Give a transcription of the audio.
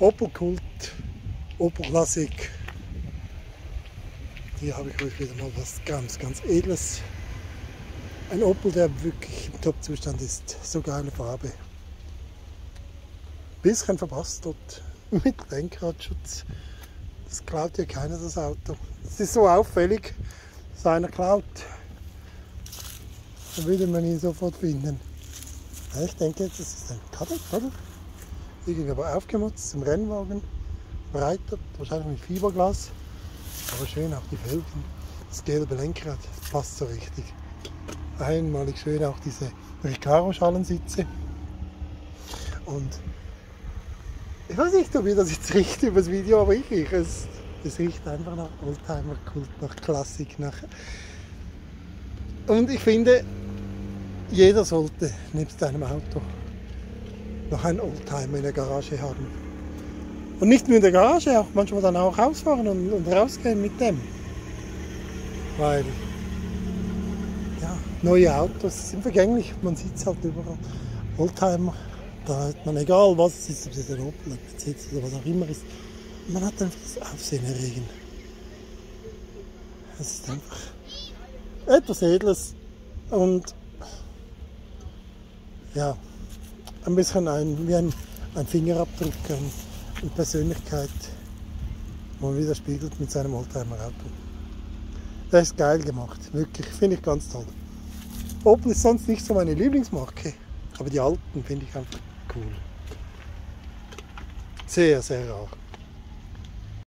Opel Kult, Opel Classic. Hier habe ich euch wieder mal was ganz, ganz Edles. Ein Opel, der wirklich im Top-Zustand ist. So geile Farbe. Bisschen verpasst dort mit Lenkradschutz. Das klaut ja keiner das Auto. Es ist so auffällig, dass einer klaut. Dann würde man ihn sofort finden. Ich denke, das ist ein Kadett, oder? Irgendwie aber aufgemutzt zum Rennwagen. Breiter, wahrscheinlich mit Fiberglas. Aber schön auch die Felgen. Das gelbe Lenkrad, passt so richtig. Einmalig schön auch diese Recaro-Schalensitze. Und ich weiß nicht, ob ihr das jetzt riecht über das Video, aber ich rieche es. Es riecht einfach nach Oldtimer Kult, nach Klassik, nach. Und ich finde, jeder sollte nebst seinem Auto noch einen Oldtimer in der Garage haben. Und nicht nur in der Garage, auch manchmal dann auch rausfahren und, und rausgehen mit dem. Weil ja, neue Autos sind vergänglich, man sieht es halt überall. Oldtimer, da hat man egal was es ist, ob es ein Opel, ein Mercedes oder was auch immer ist, man hat einfach das Aufsehen erregen. Es ist einfach etwas Edles und ja, ein bisschen ein, wie ein, ein Fingerabdruck, eine Persönlichkeit, man widerspiegelt mit seinem Oldtimer-Auto. Das ist geil gemacht, wirklich, finde ich ganz toll. Opel ist sonst nicht so meine Lieblingsmarke, aber die alten finde ich einfach cool. Sehr, sehr rar.